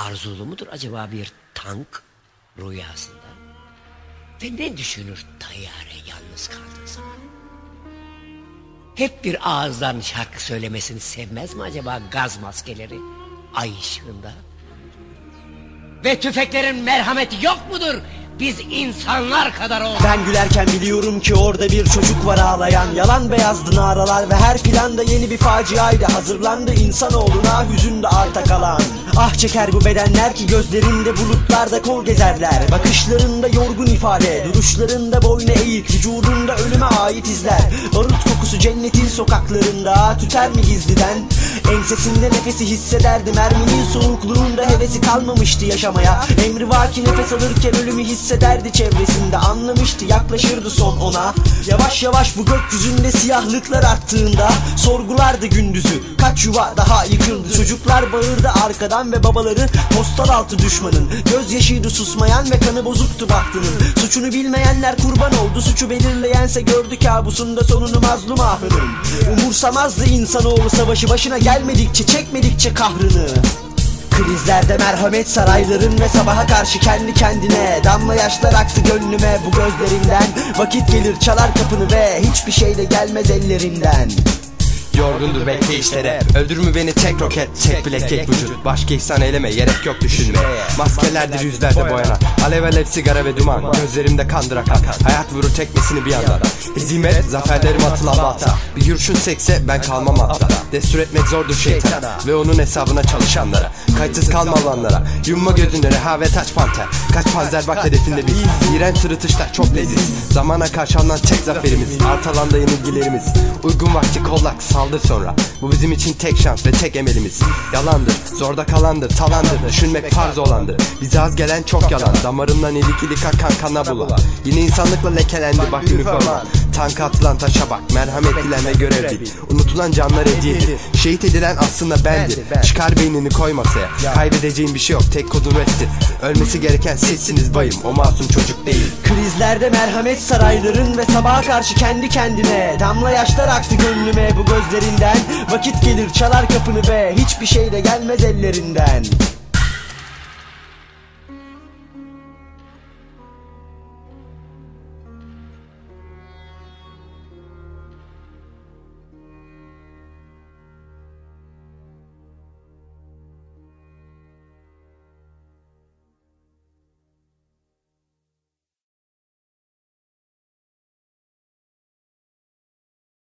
arzulu mudur acaba bir tank rüyasında? Ve ne düşünür tayyare yalnız kaldığı zaman? Hep bir ağızdan şarkı söylemesini sevmez mi acaba gaz maskeleri ay ışığında? Ve tüfeklerin merhameti yok mudur? Biz insanlar kadar ol. Ben gülerken biliyorum ki orada bir çocuk var ağlayan. Yalan beyazdı naralar ve her planda yeni bir faciaydı. Hazırlandı insanoğluna hüzün de arta kalan. Ah çeker bu bedenler ki gözlerinde bulutlarda kol gezerler. Bakışlarında yorgun ifade, duruşlarında boynu eğik Vücudunda ölüme ait izler. Kokusu cennetin sokaklarında Tüter mi gizliden? Ensesinde nefesi hissederdi Merminin soğukluğunda hevesi kalmamıştı yaşamaya. Emri var ki nefes alırken ölümü hissederdi çevresinde. Anlamıştı yaklaşırdı son ona. Yavaş yavaş bu gökyüzünde siyahlıklar arttığında Sorgulardı gündüzü. Kaç yuva daha yıkıldı. Çocuklar bağırdı arkadan ve babaları Postal altı düşmanın. Gözyaşıydı susmayan ve kanı bozuktu bahtının. Suçunu bilmeyenler kurban oldu. Suçu belirleyense gördü kabusunda sonunu mazlum ahının Umursamazdı insanoğlu savaşı başına gelmedikçe çekmedikçe kahrını. Krizlerde merhamet sarayların ve sabaha karşı kendi kendine Damla yaşlar aktı gönlüme bu gözlerinden Vakit gelir çalar kapını ve hiçbir şey de gelmez ellerinden Yorgundur bekleyişlere Öldürme beni? Tek roket. Tek bileklik vücut. Başka ihsan eyleme. Gerek yok düşünme. Maskelerdir yüzlerde boyanan Alev alev sigara ve duman. Gözlerimde kandır akan Hayat vurur tekmesini bir yandan Hezimet zaferlerim atılan balta Bir yurşun sekse ben kalmam hatta. Destur etmek zordur şeytan Ve onun hesabına çalışanlara. Kayıtsız kalma alanlara Yumma gözünü rehavet aç panter. Kaç panzer bak hedefinde biz. İğrenç sırıtışlar çok leziz. Zamana karşı tek zaferimiz. Art alanda yenilgilerimiz Uygun vakti kollak saldır sonra. Bu bizim için tek şans ve tek emelimiz. Yalandır zorda kalandır talandır Düşünmek farz olandır. Bize az gelen çok yalan. Damarımdan ilik ilik akan kana bulan Yine insanlıkla lekelendi bak üniforma Tanka atılan taşa bak Merhamet dilen ve görev bil. Unutulan canlar hediyedir Şehit edilen aslında bendir. Çıkar beynini koy masaya. Kaybedeceğin bir şey yok tek kodun reddir. Ölmesi gereken sizsiniz bayım O masum çocuk değil. Krizlerde merhamet sarayların ve sabaha karşı kendi kendine. Damla yaşlar aktı gönlüme bu gözlerinden. Vakit gelir çalar kapını ve hiçbir şey de gelmez ellerinden